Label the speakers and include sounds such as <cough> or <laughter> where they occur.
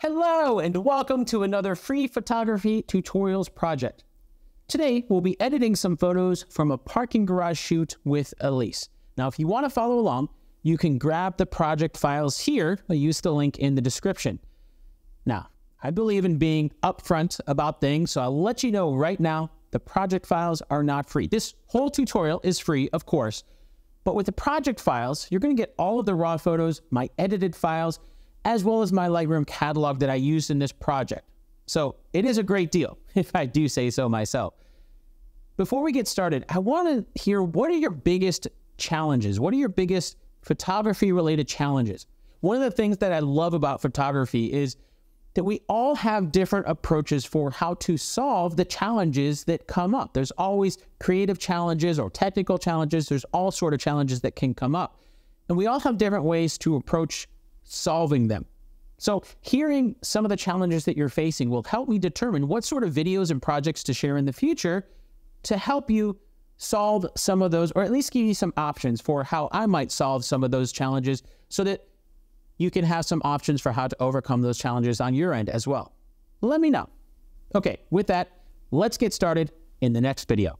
Speaker 1: Hello and welcome to another free photography tutorials project. Today we'll be editing some photos from a parking garage shoot with Elise. Now if you want to follow along, you can grab the project files here. I'll use the link in the description. Now, I believe in being upfront about things, so I'll let you know right now the project files are not free. This whole tutorial is free, of course, but with the project files, you're going to get all of the raw photos, my edited files, as well as my Lightroom catalog that I used in this project. So it is a great deal, <laughs> if I do say so myself. Before we get started, I want to hear what are your biggest challenges? What are your biggest photography related challenges? One of the things that I love about photography is that we all have different approaches for how to solve the challenges that come up. There's always creative challenges or technical challenges. There's all sort of challenges that can come up. And we all have different ways to approach solving them. So, hearing some of the challenges that you're facing will help me determine what sort of videos and projects to share in the future to help you solve some of those, or at least give you some options for how I might solve some of those challenges so that you can have some options for how to overcome those challenges on your end as well. Let me know. Okay, with that, let's get started in the next video.